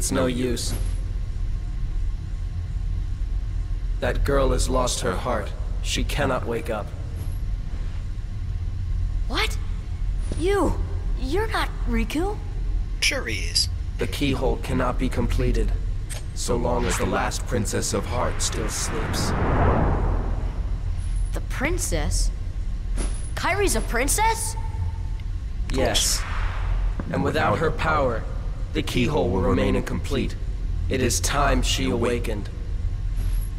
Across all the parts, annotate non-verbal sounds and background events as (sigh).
Guys! It's no use. That girl has lost her heart. She cannot wake up. What? You! You're not Riku? Sure he is. The keyhole cannot be completed, so long as the last Princess of Heart still sleeps. The princess? Kairi's a princess? Yes. And without her power, the keyhole will remain incomplete. It is time she awakened.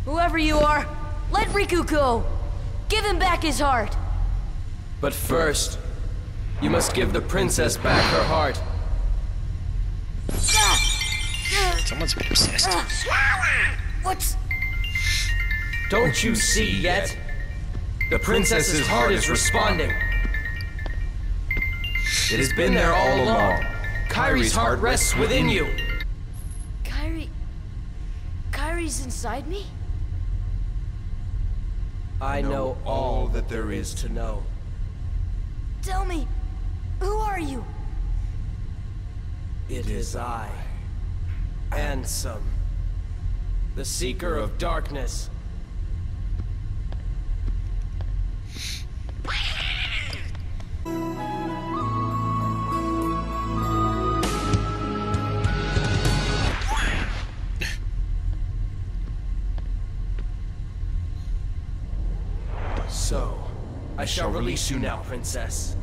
Whoever you are, let Riku go! Give him back his heart! But first, you must give the princess back her heart. Someone's been obsessed. Uh, what's... Don't you see yet? The princess's heart is responding. It has been there all along. Kairi's heart rests within you. Kairi... Kairi's inside me? I know all that there is to know. Tell me, who are you? It is I, Ansem, the Seeker of Darkness. I shall release you now, Princess.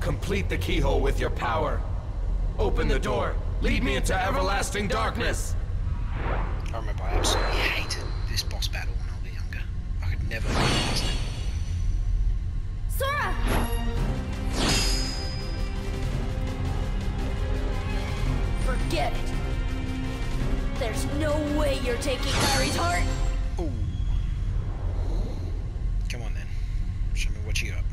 Complete the keyhole with your power. Open the door. Lead me into everlasting darkness. I remember I absolutely hated this boss battle when I was younger. I could never get past it. Sora! Forget it. There's no way you're taking Kairi's heart. Show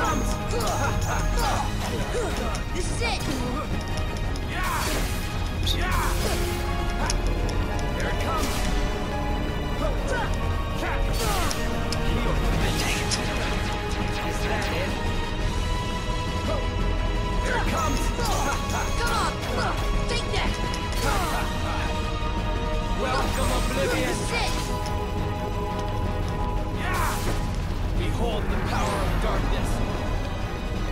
comes. This is it! Here it comes. Is that it? Here it comes. Come on! Take that! Welcome, Oblivion. This is it! Behold the power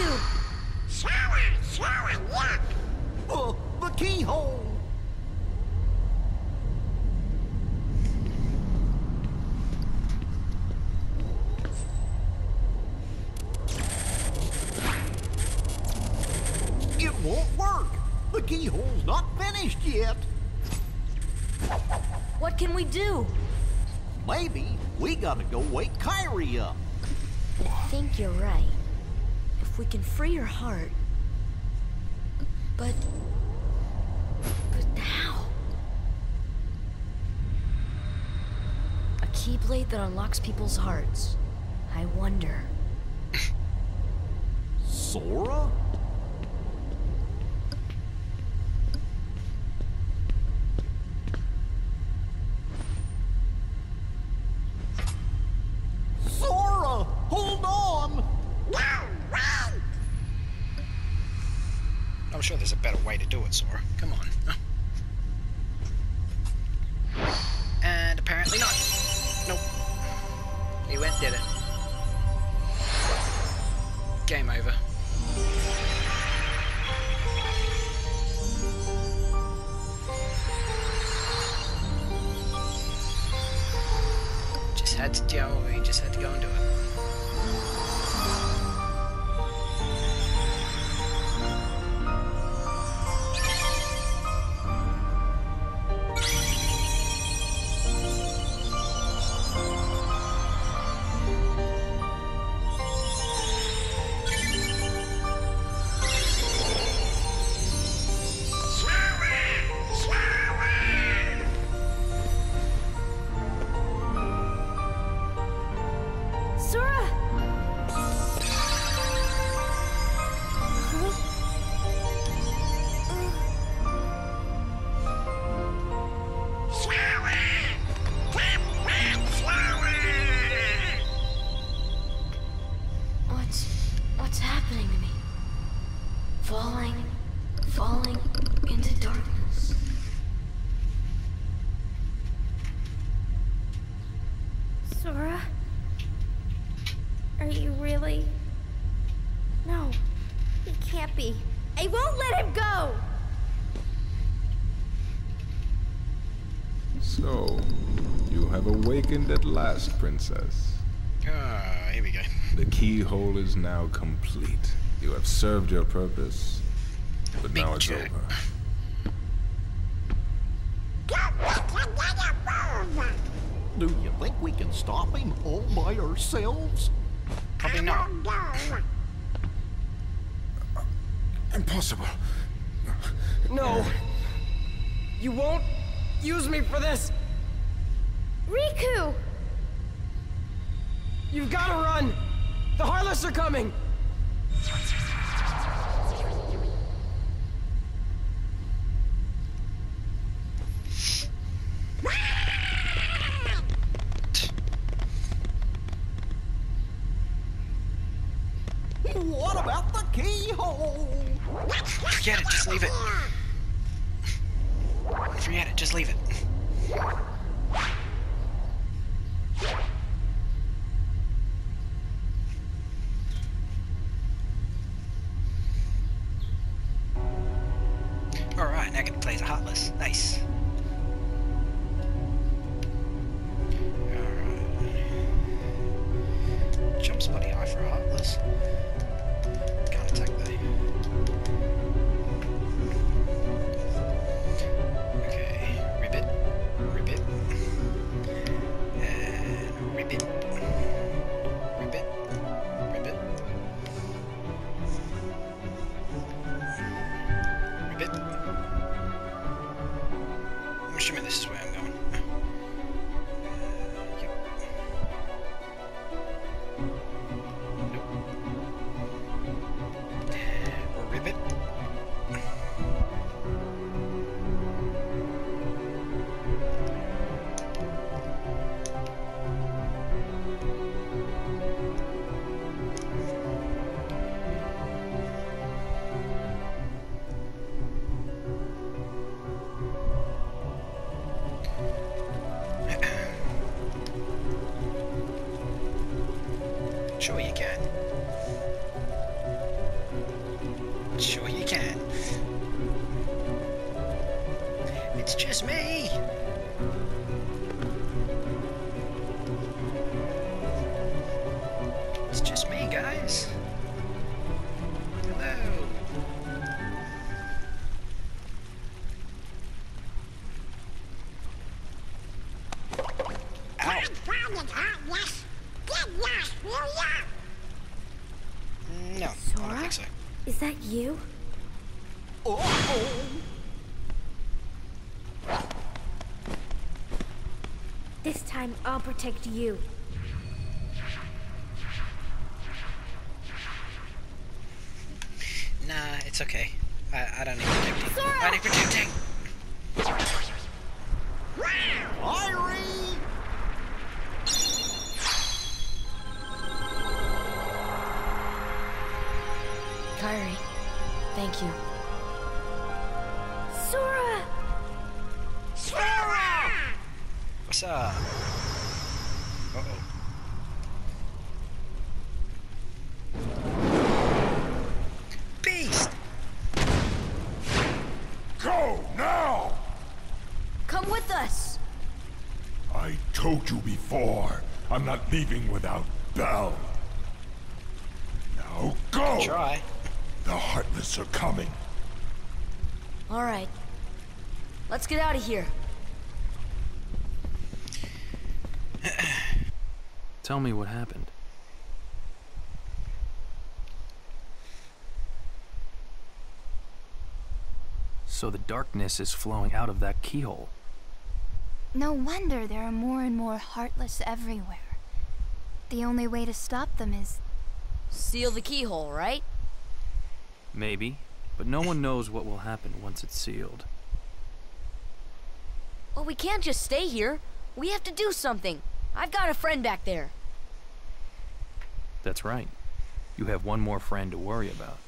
Riku! Oh, the keyhole! It won't work. The keyhole's not finished yet. What can we do? Maybe we gotta go wake Kairi up. I think you're right. We can free her heart. But. But how? A keyblade that unlocks people's hearts. I wonder. (laughs) Sora! Sure there's a better way to do it, Sora. Come on. And apparently not. Nope. He went did it. Game over. Just had to go, we just had to go and do it. Awakened at last, Princess. Ah, here we go. The keyhole is now complete. You have served your purpose, but Big now it's check. over. Do you think we can stop him all by ourselves? Probably not. Impossible. No! You won't use me for this! Riku! You've gotta run! The Heartless are coming! I to play Heartless. Nice. Time I'll protect you. Nah, it's okay. I, I don't need protecting. I need protecting! Told you before, I'm not leaving without Belle. Now go! Try. The Heartless are coming. Alright. Let's get out of here. (clears throat) Tell me what happened. So the darkness is flowing out of that keyhole. No wonder there are more and more heartless everywhere. The only way to stop them is Seal the keyhole, right? Maybe, but no one knows what will happen once it's sealed. Well, we can't just stay here. We have to do something. I've got a friend back there. That's right. You have one more friend to worry about.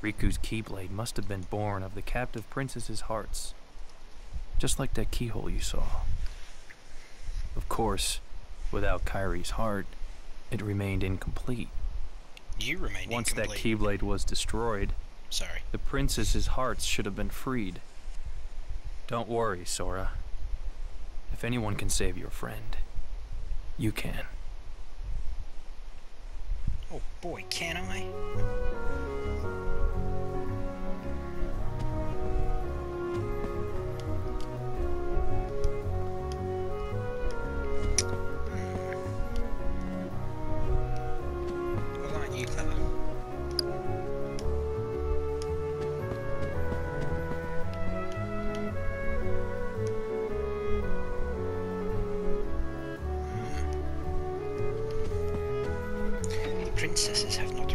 Riku's Keyblade must have been born of the captive princess's hearts. Just like that keyhole you saw. Of course, without Kairi's heart, it remained incomplete. You remain Once that. Keyblade was destroyed, Sorry. the princess's hearts should have been freed. Don't worry, Sora. If anyone can save your friend, you can. Oh boy, can I? Princesses have not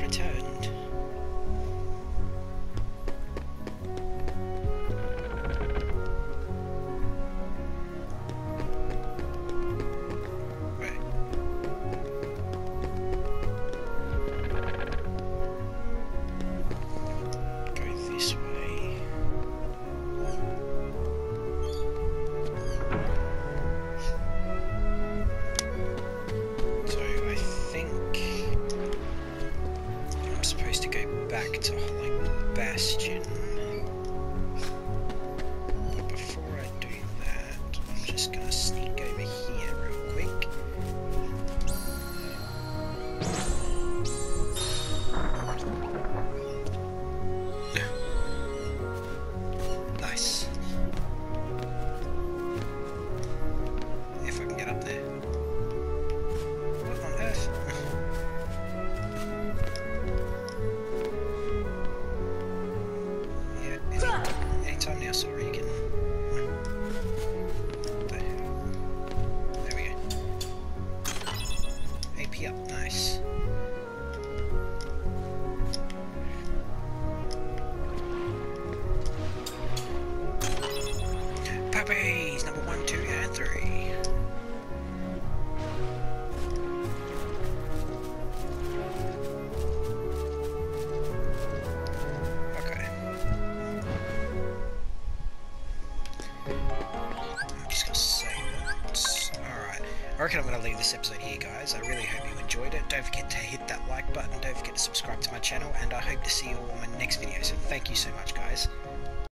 Puppies! Number one, two, and three.